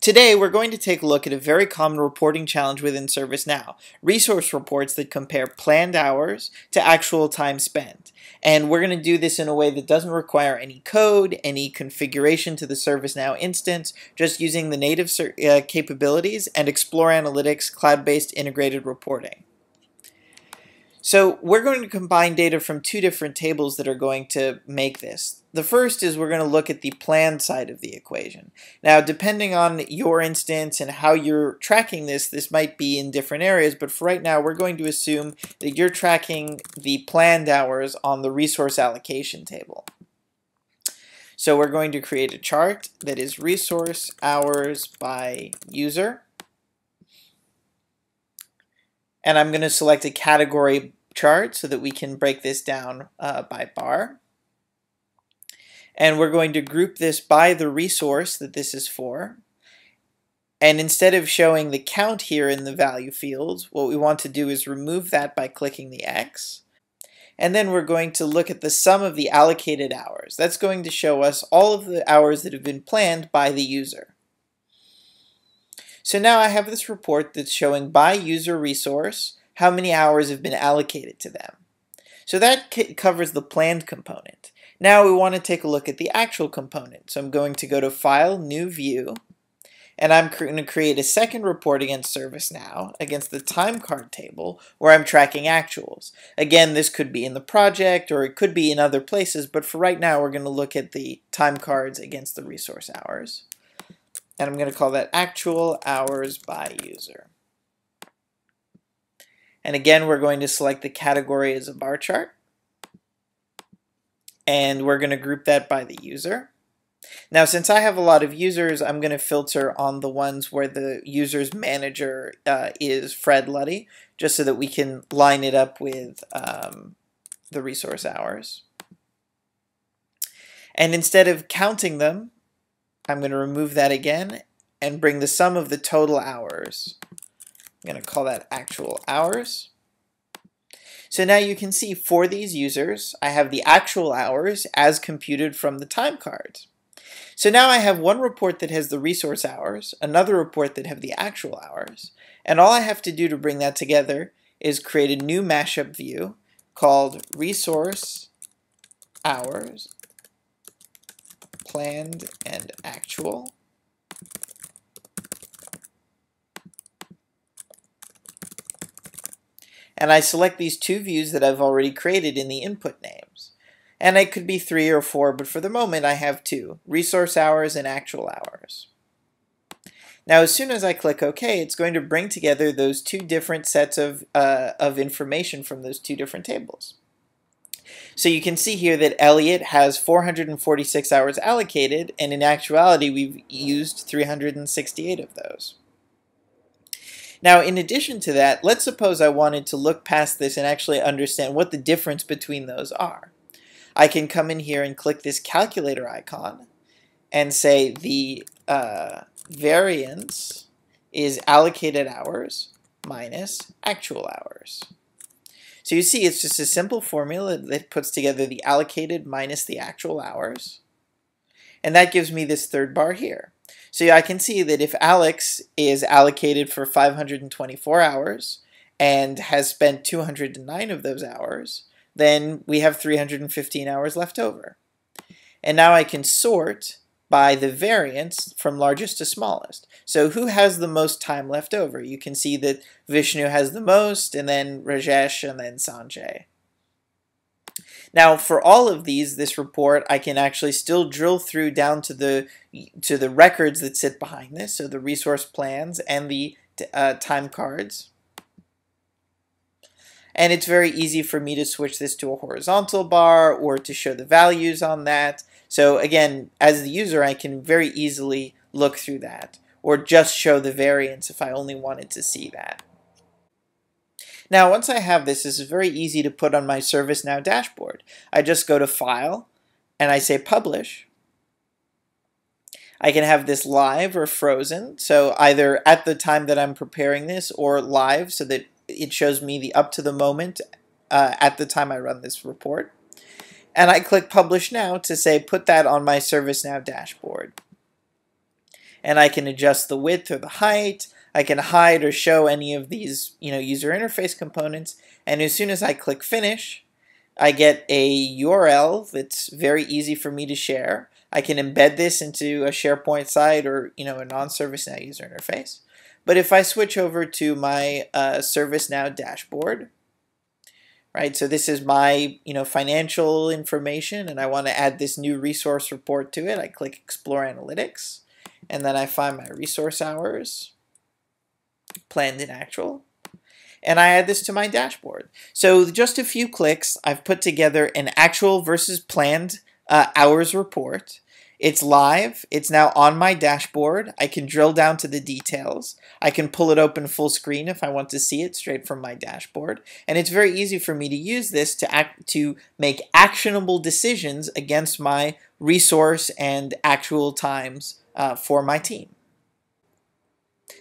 Today, we're going to take a look at a very common reporting challenge within ServiceNow, resource reports that compare planned hours to actual time spent. And we're going to do this in a way that doesn't require any code, any configuration to the ServiceNow instance, just using the native uh, capabilities and Explore Analytics cloud-based integrated reporting. So we're going to combine data from two different tables that are going to make this. The first is we're going to look at the planned side of the equation. Now, depending on your instance and how you're tracking this, this might be in different areas, but for right now, we're going to assume that you're tracking the planned hours on the resource allocation table. So we're going to create a chart that is resource hours by user. And I'm going to select a category chart so that we can break this down uh, by bar. And we're going to group this by the resource that this is for. And instead of showing the count here in the value field, what we want to do is remove that by clicking the X. And then we're going to look at the sum of the allocated hours. That's going to show us all of the hours that have been planned by the user. So now I have this report that's showing by user resource how many hours have been allocated to them. So that covers the planned component. Now we want to take a look at the actual component. So I'm going to go to File, New View, and I'm going to create a second report against ServiceNow, against the time card table, where I'm tracking actuals. Again, this could be in the project, or it could be in other places, but for right now, we're going to look at the time cards against the resource hours and I'm going to call that actual hours by user. And again, we're going to select the category as a bar chart. And we're going to group that by the user. Now, since I have a lot of users, I'm going to filter on the ones where the user's manager uh, is Fred Luddy, just so that we can line it up with um, the resource hours. And instead of counting them, I'm going to remove that again and bring the sum of the total hours. I'm going to call that actual hours. So now you can see for these users, I have the actual hours as computed from the time cards. So now I have one report that has the resource hours, another report that have the actual hours, and all I have to do to bring that together is create a new mashup view called resource hours planned and actual. And I select these two views that I've already created in the input names. And it could be three or four, but for the moment I have two, resource hours and actual hours. Now as soon as I click OK, it's going to bring together those two different sets of, uh, of information from those two different tables. So you can see here that Elliot has 446 hours allocated, and in actuality, we've used 368 of those. Now, in addition to that, let's suppose I wanted to look past this and actually understand what the difference between those are. I can come in here and click this calculator icon and say the uh, variance is allocated hours minus actual hours. So you see it's just a simple formula that puts together the allocated minus the actual hours. And that gives me this third bar here. So I can see that if Alex is allocated for 524 hours and has spent 209 of those hours, then we have 315 hours left over. And now I can sort by the variance from largest to smallest. So who has the most time left over? You can see that Vishnu has the most, and then Rajesh, and then Sanjay. Now, for all of these, this report, I can actually still drill through down to the to the records that sit behind this, so the resource plans and the uh, time cards. And it's very easy for me to switch this to a horizontal bar or to show the values on that. So again, as the user, I can very easily look through that or just show the variance if I only wanted to see that. Now, once I have this, is very easy to put on my ServiceNow dashboard. I just go to File, and I say Publish. I can have this live or frozen, so either at the time that I'm preparing this or live so that it shows me the up to the moment uh, at the time I run this report. And I click Publish Now to say put that on my ServiceNow dashboard. and I can adjust the width or the height. I can hide or show any of these you know, user interface components, and as soon as I click Finish, I get a URL that's very easy for me to share. I can embed this into a SharePoint site or you know a non-ServiceNow user interface. But if I switch over to my uh, ServiceNow dashboard, right, so this is my you know financial information, and I want to add this new resource report to it. I click Explore Analytics, and then I find my resource hours, planned and actual, and I add this to my dashboard. So just a few clicks, I've put together an actual versus planned uh, hours report. It's live. It's now on my dashboard. I can drill down to the details. I can pull it open full screen if I want to see it straight from my dashboard. And it's very easy for me to use this to act to make actionable decisions against my resource and actual times uh, for my team.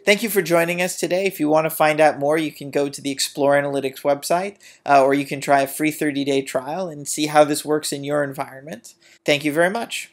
Thank you for joining us today. If you want to find out more, you can go to the Explore Analytics website, uh, or you can try a free 30-day trial and see how this works in your environment. Thank you very much.